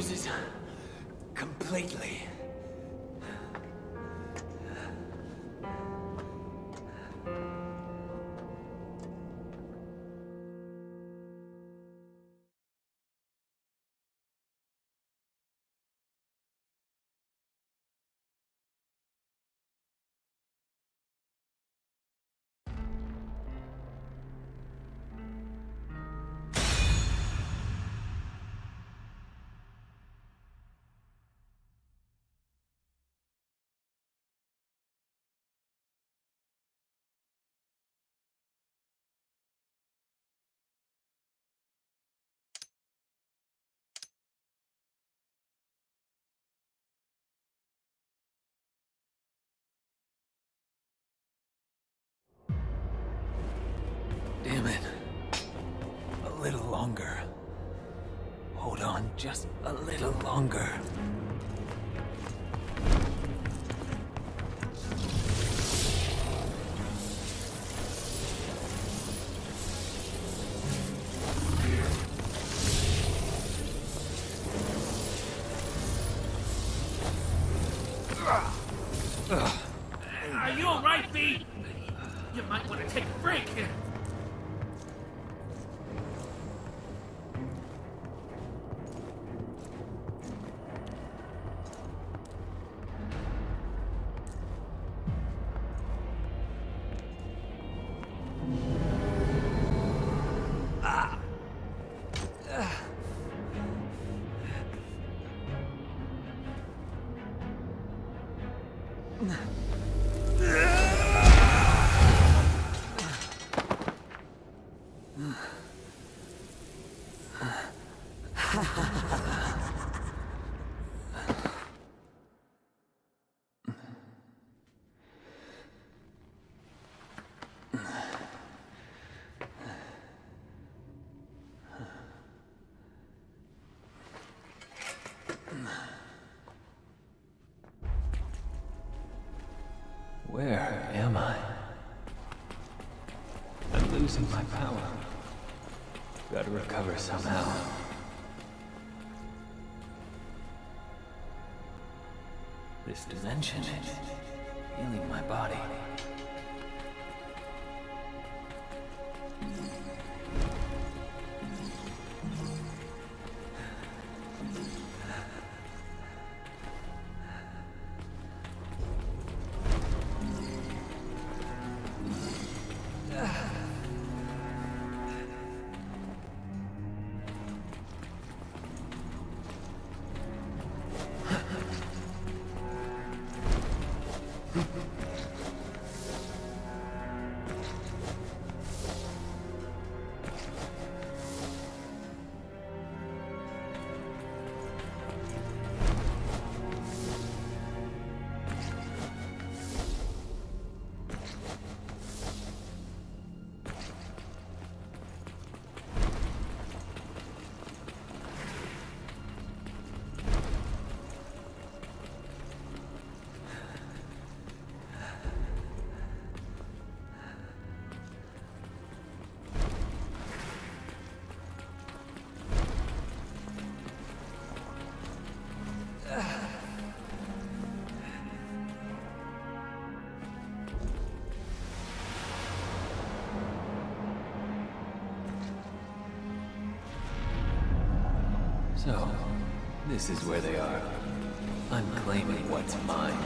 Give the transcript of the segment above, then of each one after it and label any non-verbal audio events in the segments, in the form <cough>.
loses completely. Damn it. A little longer. Hold on just a little longer. Are you alright, V? You might want to take a break. Losing my power. Gotta recover somehow. This dimension, healing my body. So, this is where they are. I'm claiming what's mine.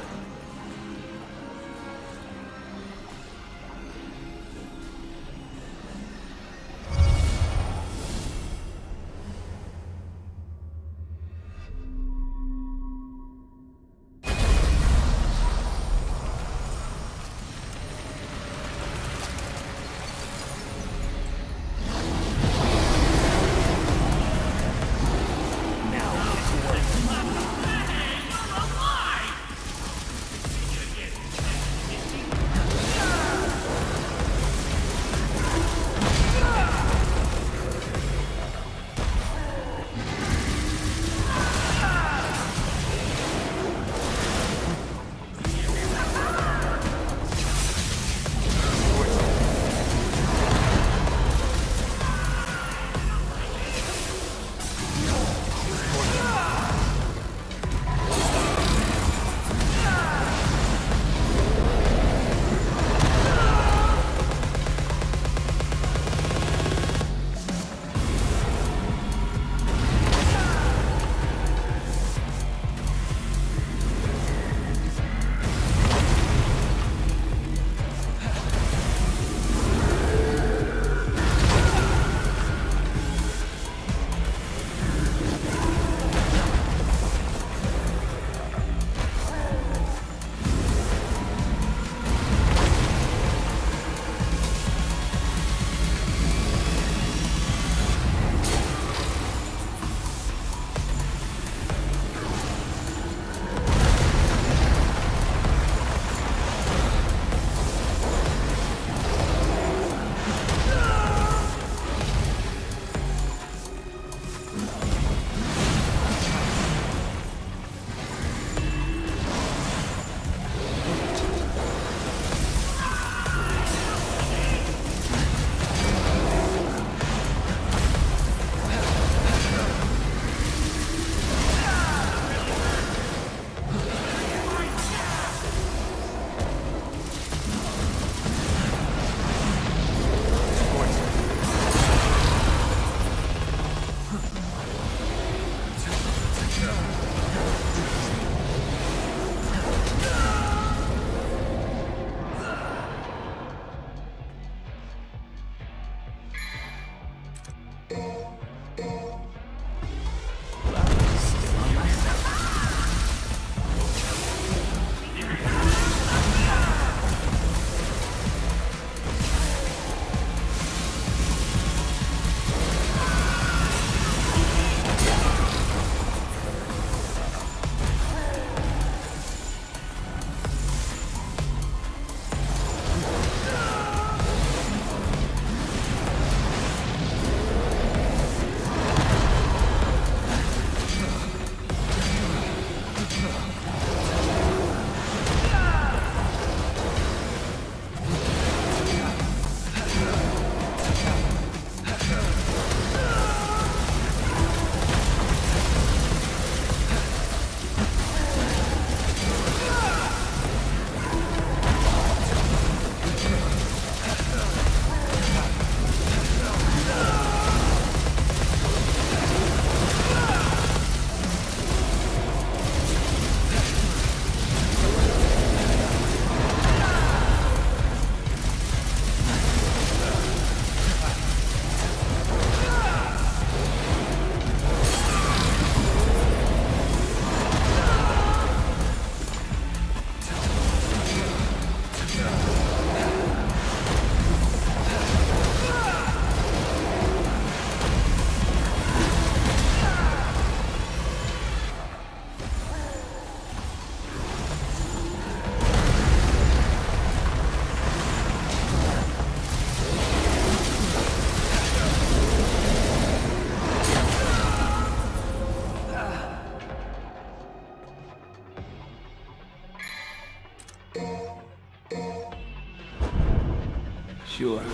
pior.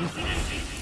Absolutely. <laughs>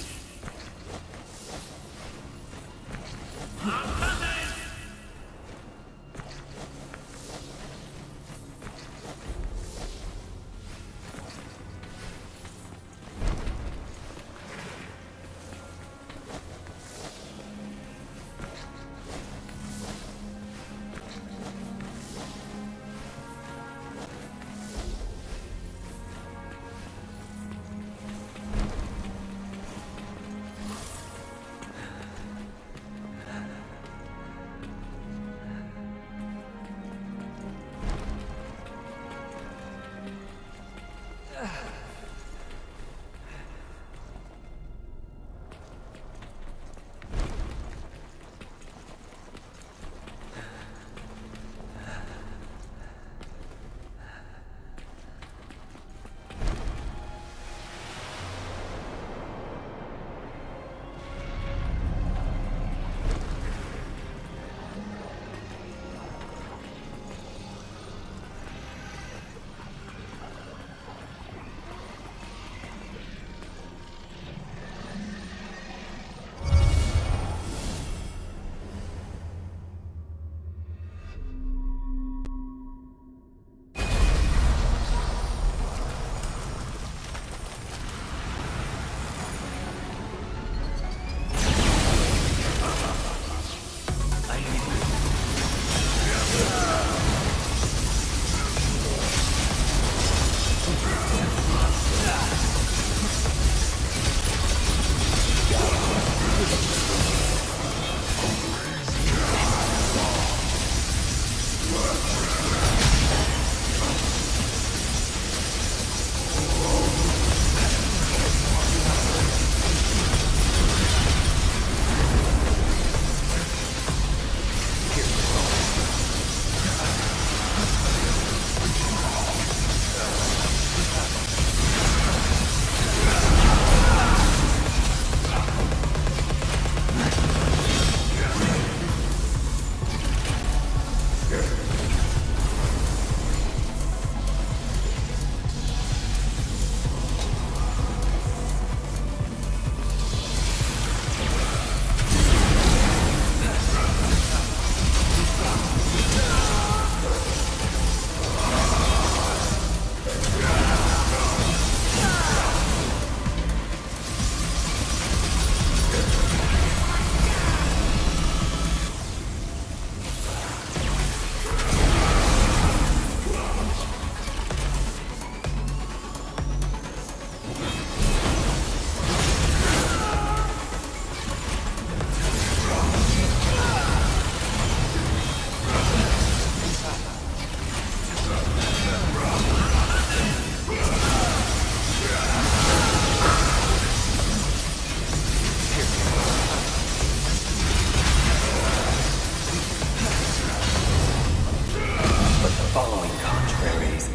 following contraries.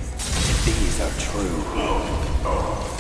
These are true.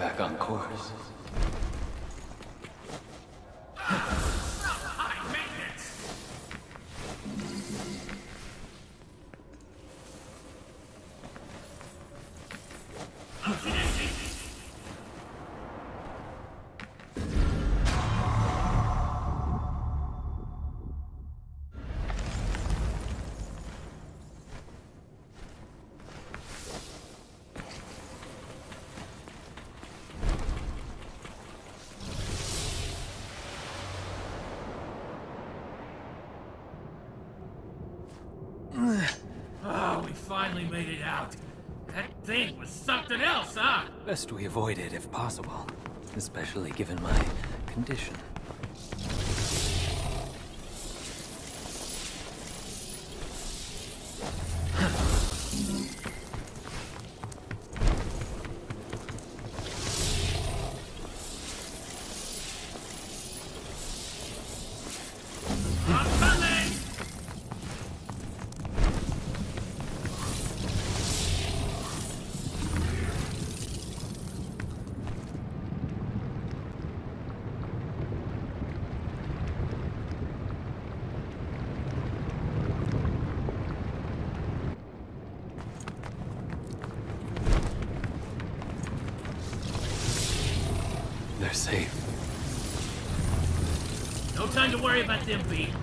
Back on course. Finally made it out. That thing was something else, huh? Best we avoid it if possible, especially given my condition. Worry about them, V.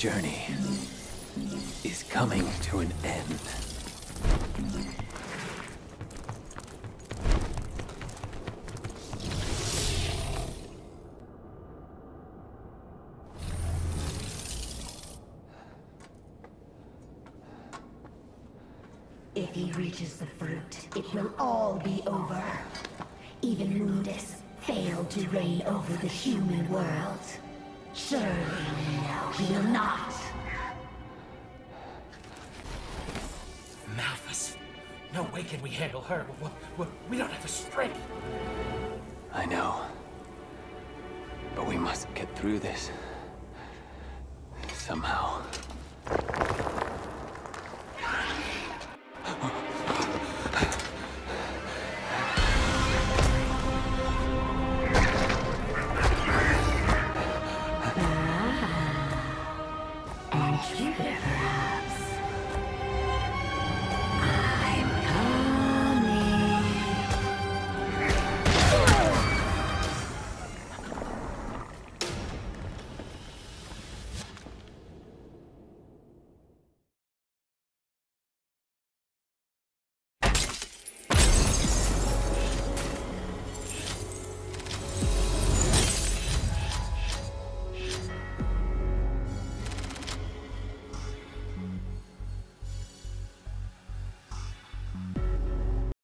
journey is coming to an end. If he reaches the fruit, it will all be over. Even Mundus failed to reign over the human world. Surely he will not. Malphas. No way can we handle her. We, we, we don't have the strength. I know. But we must get through this. Somehow.